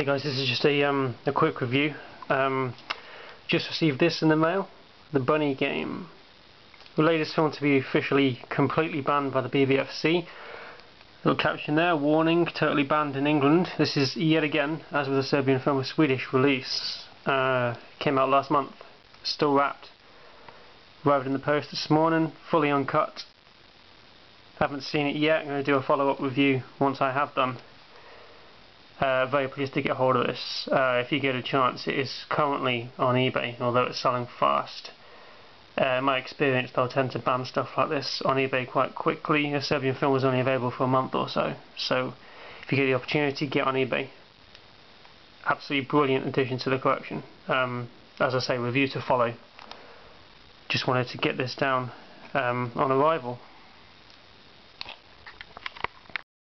Okay guys, this is just a, um, a quick review. Um, just received this in the mail, the Bunny game. The latest film to be officially completely banned by the BBFC. Little caption there, warning, totally banned in England. This is yet again, as with the Serbian film, a Swedish release. Uh, came out last month, still wrapped. Arrived in the post this morning, fully uncut. Haven't seen it yet, I'm going to do a follow-up review once I have done. Uh, very pleased to get hold of this. Uh, if you get a chance, it is currently on eBay, although it's selling fast. Uh, my experience, they'll tend to ban stuff like this on eBay quite quickly. A Serbian film was only available for a month or so, so if you get the opportunity, get on eBay. Absolutely brilliant addition to the collection. Um, as I say, review to follow. Just wanted to get this down um, on arrival.